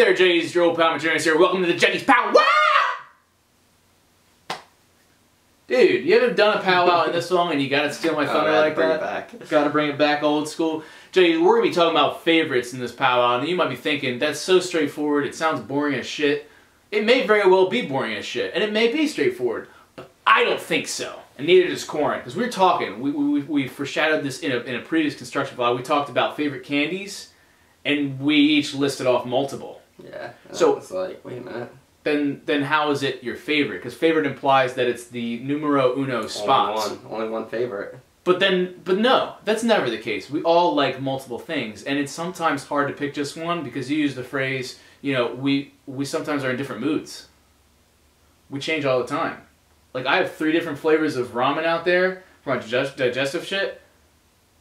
there, Juggies Joe Palmateris here. Welcome to the Juggies Pow Wow! Dude, you haven't done a powwow in this long and you gotta steal my oh, thunder Alright, like bring that? it back. Gotta bring it back old school. Jay, we're gonna be talking about favorites in this powwow, and you might be thinking, that's so straightforward, it sounds boring as shit. It may very well be boring as shit, and it may be straightforward, but I don't think so. And neither does Corn, because we are talking, we, we, we foreshadowed this in a, in a previous construction vlog, we talked about favorite candies, and we each listed off multiple. Yeah. So- it's like, wait a minute. Then, then how is it your favorite? Because favorite implies that it's the numero uno spot. Only one. Only one favorite. But then, but no, that's never the case. We all like multiple things, and it's sometimes hard to pick just one because you use the phrase, you know, we we sometimes are in different moods. We change all the time. Like I have three different flavors of ramen out there for my digest- digestive shit.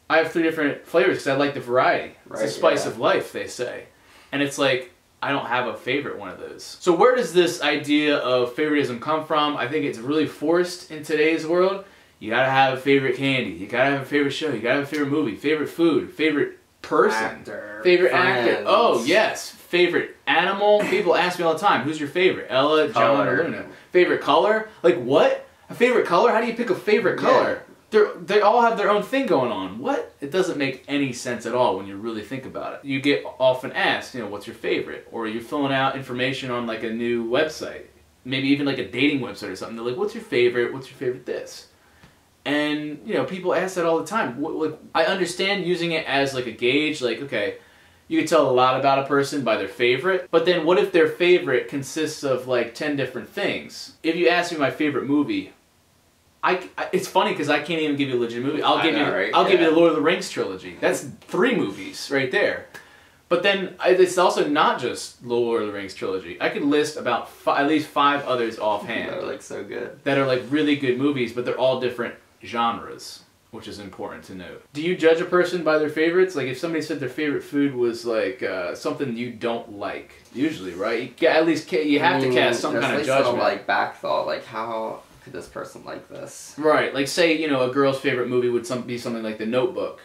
I have three different flavors because I like the variety. Right, it's the spice yeah. of life, they say, and it's like I don't have a favorite one of those. So where does this idea of favoritism come from? I think it's really forced in today's world. You gotta have a favorite candy. You gotta have a favorite show. You gotta have a favorite movie, favorite food, favorite person, Actor. favorite actor. Oh yes, favorite animal. People ask me all the time, "Who's your favorite?" Ella, John, or Color. Luna. Favorite color? Like what? A favorite color? How do you pick a favorite color? They're, they all have their own thing going on. What? It doesn't make any sense at all when you really think about it. You get often asked, you know, what's your favorite? Or you're filling out information on like a new website, maybe even like a dating website or something. They're like, what's your favorite? What's your favorite this? And you know, people ask that all the time. Like, I understand using it as like a gauge. Like, okay, you can tell a lot about a person by their favorite. But then, what if their favorite consists of like ten different things? If you ask me my favorite movie, I, I- it's funny because I can't even give you a legit movie. I'll give know, you right? I'll give you the Lord of the Rings trilogy. That's three movies right there. But then it's also not just Lord of the Rings trilogy. I could list about fi- at least five others offhand that are like so good. that are like really good movies, but they're all different genres, which is important to note. Do you judge a person by their favorites? Like if somebody said their favorite food was like uh, something you don't like, usually, right? You at least you have I to cast some kind of judgment. like back thought, like how this person like this? Right, like say you know a girl's favorite movie would some, be something like The Notebook.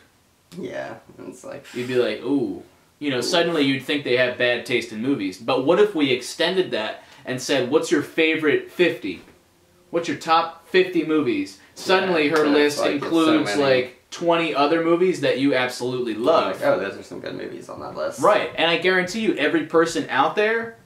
Yeah, it's like You'd be like, ooh, you know, suddenly you'd think they have bad taste in movies. But what if we extended that and said, what's your favorite 50? What's your top 50 movies? Suddenly Yeah, her list like, it's so includes like 20 other movies that you absolutely love. like, oh, those are some good movies on that list. Right, and I guarantee you, every person out there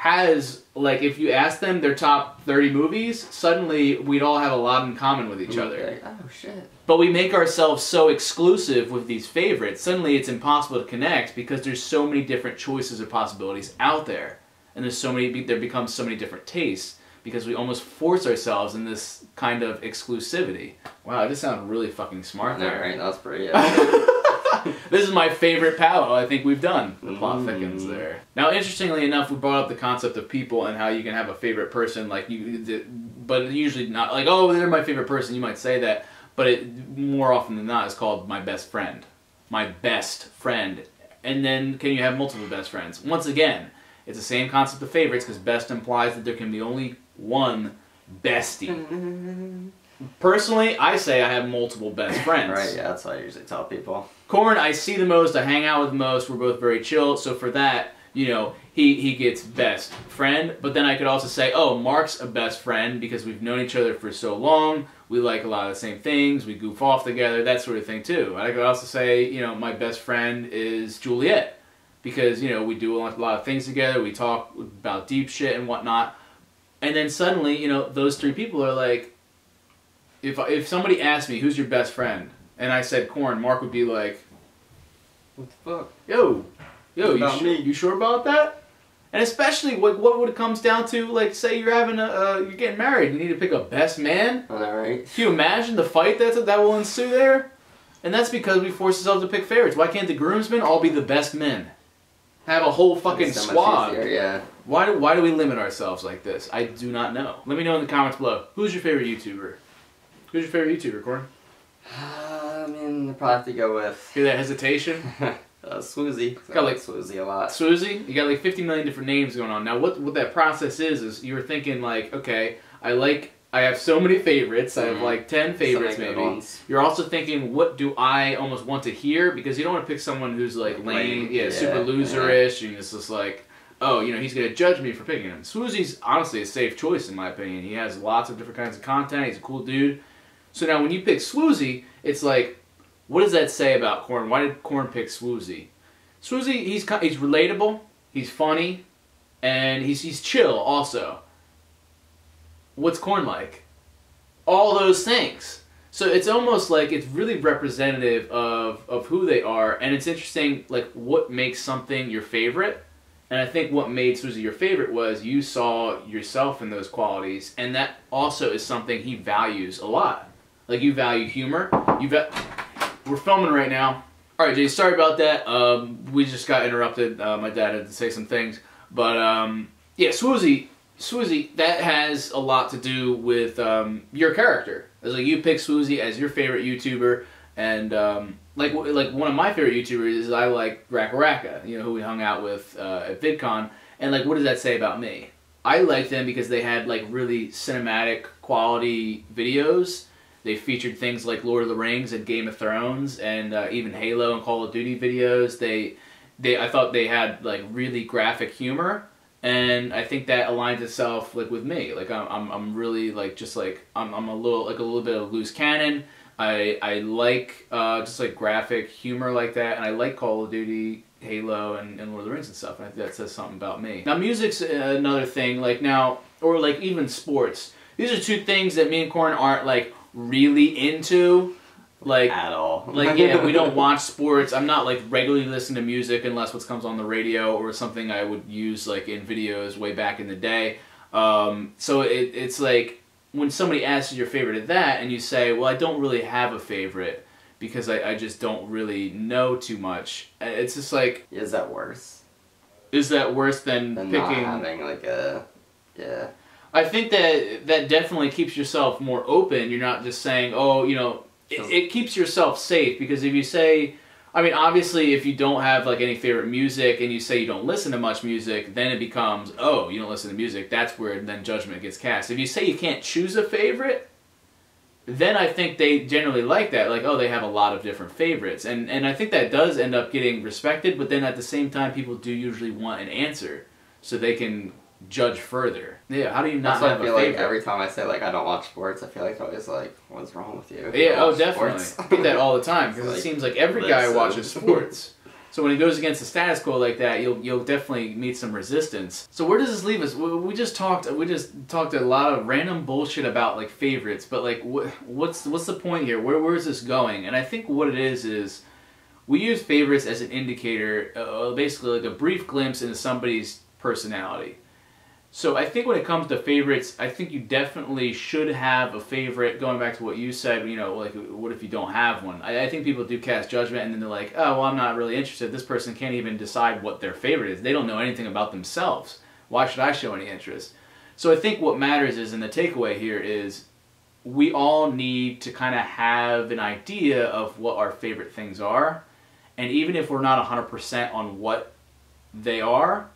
has, like, if you ask them their top 30 movies, suddenly we'd all have a lot in common with each other. Oh shit. But we make ourselves so exclusive with these favorites, suddenly it's impossible to connect because there's so many different choices or possibilities out there. And there's so many, there becomes so many different tastes because we almost force ourselves in this kind of exclusivity. Wow, I just sound really fucking smart there. right? That's pretty. Yeah. this is my favorite powwow I think we've done. The plot Mm. thickens there. Now, interestingly enough, we brought up the concept of people and how you can have a favorite person, like you, but usually not like, oh, they're my favorite person. You might say that, but it more often than not is called my best friend, my best friend. And then, can you have multiple best friends? Once again, it's the same concept of favorites because best implies that there can be only one bestie. Personally, I say I have multiple best friends. right. Yeah, that's what I usually tell people. Corn, I see the most, I hang out with the most, we're both very chill, so for that, you know, he, he gets best friend. But then I could also say, oh, Mark's a best friend because we've known each other for so long, we like a lot of the same things, we goof off together, that sort of thing too. I could also say, you know, my best friend is Juliet because, you know, we do a lot, a lot of things together, we talk about deep shit and whatnot. And then suddenly, you know, those three people are like, if, if somebody asked me, who's your best friend? And I said corn, Mark would be like, What the fuck? yo, yo, you, me. you sure about that? And especially what what would it comes down to, like say you're having a uh, you're getting married, you need to pick a best man. I right? Can you imagine the fight that that will ensue there? And that's because we force ourselves to pick favorites. Why can't the groomsmen all be the best men? Have a whole fucking so squad. easier, Yeah. Why do why do we limit ourselves like this? I do not know. Let me know in the comments below. Who's your favorite YouTuber? Who's your favorite YouTuber, Corn? Uh, I mean, I probably have to go with Hear that hesitation? uh, Swoozie. I Got like Swoozie a lot. Swoozie, you got like 50 million different names going on. Now, what what that process is is you were thinking like, okay, I like, I have so many favorites. I have Mhm. like 10 favorites maybe. ones. You're also thinking, what do I almost want to hear? Because you don't want to pick someone who's like lame, Lame, yeah, yeah, super loserish, and it's just like, oh, you know, he's gonna judge me for picking him. Swoozie's honestly a safe choice in my opinion. He has lots of different kinds of content. He's a cool dude. So now when you pick Swoozie, it's like, what does that say about Corn? Why did Corn pick Swoozie? Swoozie, he's he's relatable, he's funny, and he's he's chill also. What's Corn like? All those things. So it's almost like it's really representative of of who they are, and it's interesting like what makes something your favorite. And I think what made Swoozie your favorite was you saw yourself in those qualities, and that also is something he values a lot. Like you value humor. You va- we're filming right now. All right, Jay. Sorry about that. Um, we just got interrupted. Uh, my dad had to say some things, but um, yeah, Swoozie, Swoozie. That has a lot to do with um, your character. It's like you pick Swoozie as your favorite YouTuber, and um, like like one of my favorite YouTubers is I like RackaRacka. You know who we hung out with uh, at VidCon, and like what does that say about me? I like them because they had like really cinematic quality videos. They featured things like Lord of the Rings and Game of Thrones, and uh, even Halo and Call of Duty videos. They, they, I thought they had like really graphic humor, and I think that aligns itself like with me. Like I'm, I'm, I'm really like just like I'm, I'm a little like a little bit of loose cannon. I, I like uh, just like graphic humor like that, and I like Call of Duty, Halo, and, and Lord of the Rings and stuff. And I think that says something about me. Now, music's another thing. Like now, or like even sports. These are two things that me and Corn aren't like really into. Like At all. like yeah, we don't watch sports. I'm not like regularly listening to music unless what comes on the radio or something I would use like in videos way back in the day. Um, so it, it's like when somebody asks you your favorite of that, and you say, "Well, I don't really have a favorite because I, I just don't really know too much." uh, It's just like, Is that worse is that worse than than picking? not having like a yeah? I think that that definitely keeps yourself more open. You're not just saying, oh, you know, it, it keeps yourself safe because if you say, I mean, obviously, if you don't have like any favorite music and you say you don't listen to much music, then it becomes, oh, you don't listen to music. That's where then judgment gets cast. If you say you can't choose a favorite, then I think they generally like that. Like, oh, they have a lot of different favorites, and and I think that does end up getting respected. But then at the same time, people do usually want an answer so they can judge further. Yeah, how do you not That's why I have a feel like every time I say like I don't watch sports, I feel like they're always like, "What's wrong with you?" You yeah, oh, definitely. sports." I get that all the time because it seems like every guy watches sports. So when he goes against the status quo like that, you'll you'll definitely meet some resistance. So where does this leave us? We, just talked we just talked a lot of random bullshit about like favorites, but like what what's what's the point here? Where where is this going? And I think what it is is we use favorites as an indicator, uh, basically like a brief glimpse into somebody's personality. So I think when it comes to favorites, I think you definitely should have a favorite. Going back to what you said, you know, like what if you don't have one? I, I think people do cast judgment, and then they're like, oh, well, I'm not really interested. This person can't even decide what their favorite is. They don't know anything about themselves. Why should I show any interest? So I think what matters is, and the takeaway here is, we all need to kind of have an idea of what our favorite things are, and even if we're not 100% on what they are,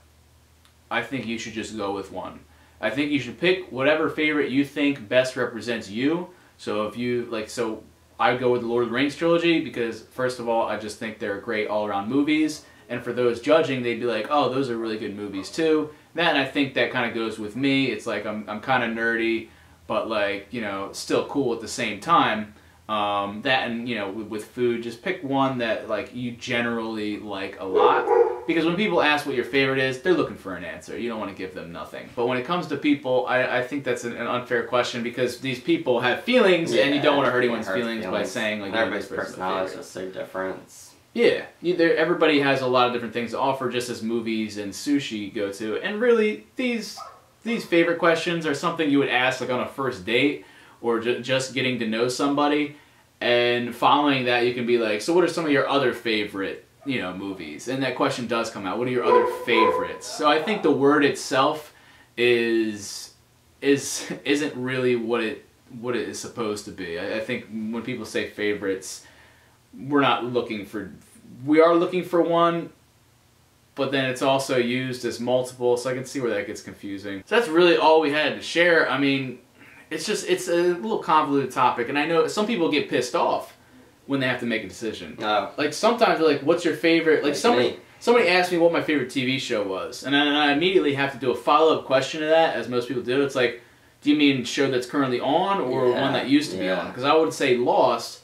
I think you should just go with one. I think you should pick whatever favorite you think best represents you. So if you like, so I go with the Lord of the Rings trilogy because first of all, I just think they're great all-around movies, and for those judging, they'd be like, oh, those are really good movies too. Then I think that kind of goes with me. It's like I'm I'm kind of nerdy, but like you know, still cool at the same time. Um, that and you know, with, with food, just pick one that like you generally like a lot. Because when people ask what your favorite is, they're looking for an answer. You don't want to give them nothing. But when it comes to people, I, I think that's an, an unfair question because these people have feelings, and you don't want to hurt anyone's hurt feelings, by saying like, everybody's this person's my personality is favorite." just so different. Yeah, you, everybody has a lot of different things to offer, just as movies and sushi go to. And really, these these favorite questions are something you would ask like on a first date or ju- just getting to know somebody. And following that, you can be like, so what are some of your other favorite, you know, movies? And that question does come out. What are your other favorites? So I think the word itself is is isn't really what it what it is supposed to be. I, I think when people say favorites, we're not looking for we are looking for one but then it's also used as multiple so i can see where that gets confusing so that's really all we had to share i mean it's just it's a little convoluted topic and i know some people get pissed off when they have to make a decision No. like sometimes they're like what's your favorite like Like somebody me. somebody asked me what my favorite TV show was, and then I immediately have to do a follow up question to that, as most people do. It's like, do you mean show that's currently on or Yeah, one that used to be on? Because I would say Lost,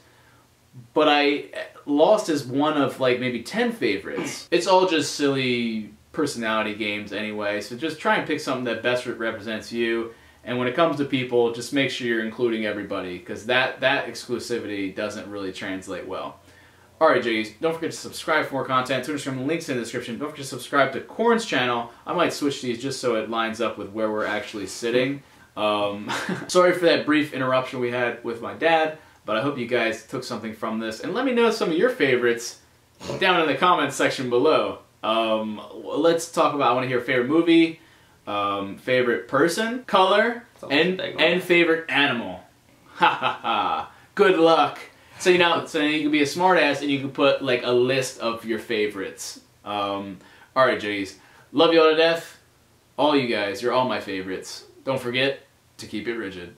but I Lost is one of like maybe ten favorites. It's all just silly personality games anyway, so just try and pick something that best represents you. And when it comes to people, just make sure you're including everybody because that that exclusivity doesn't really translate well. Alright, Juggies, don't forget to subscribe for more content. Twitter stream links in the description. Don't forget to subscribe to Corn's channel. I might switch these just so it lines up with where we're actually sitting. Um, sorry for that brief interruption we had with my dad, but I hope you guys took something from this. And let me know some of your favorites down in the comments section below. Um, let's talk about, I want to hear favorite movie, um, favorite person, color, It's always a and, and favorite animal. Ha ha ha. Good luck. So you know, so you can be a smartass and you can put like a list of your favorites. Um, all right, J's. Love you all to death. All you guys, you're all my favorites. Don't forget to keep it rigid.